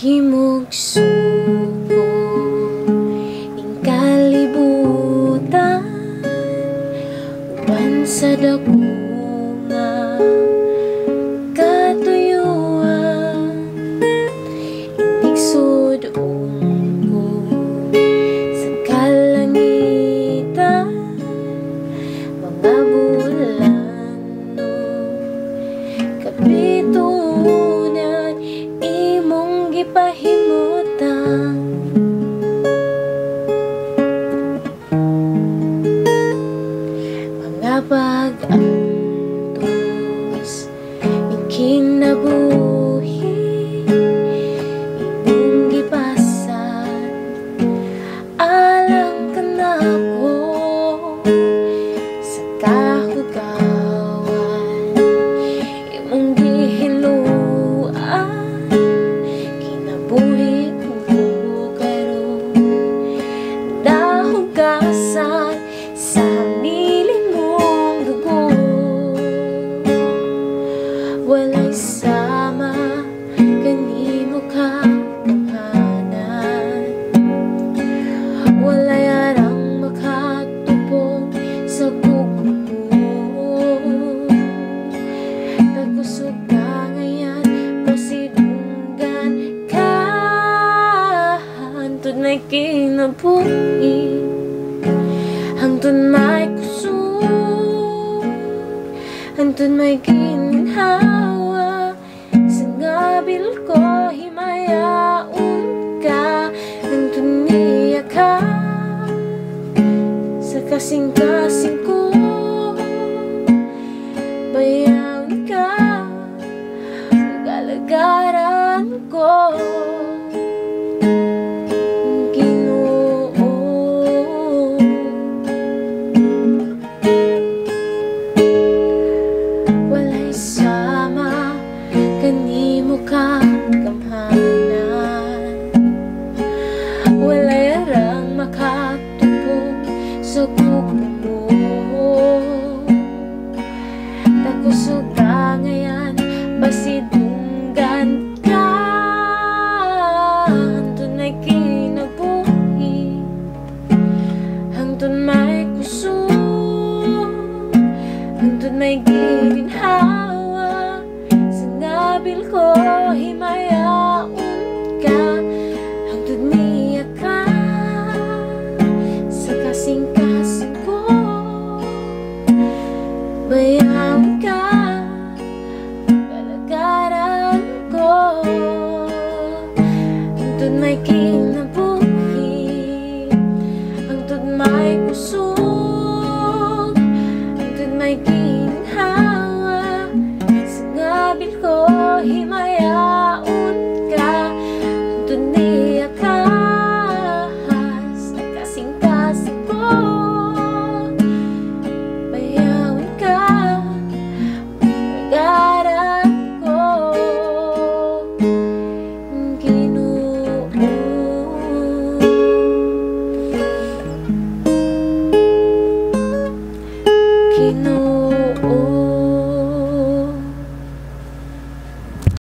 himog suko ing kalibutan uban sa nga katuyuan igsud ko sa kalangitan mga bulan imong gipahimutan mga pag-antos walay sama kanimo ka kahanan walay arang makatupong sa buko. Mo Nagusog ka ngayon Pasidunggan ka. Hantod may kinabuhi. Hantod may kusog. Hantod may ginhawa kasing-kasing ko. Bayan ka Galagaran ko. Ginoo. Walay arang makatupong sa kuko mo Takusog ka ngayon, basidunggan ka. Hantun may kinabuhi. Hantun may kusog Hantun may giginhawa. Sa ngabil ko, himayaon Pabayaan ka Kalagaran ko. Hangtod may kinabuhi Hangtod may kusog Hangtod may kinhawa Sa gabi ko himay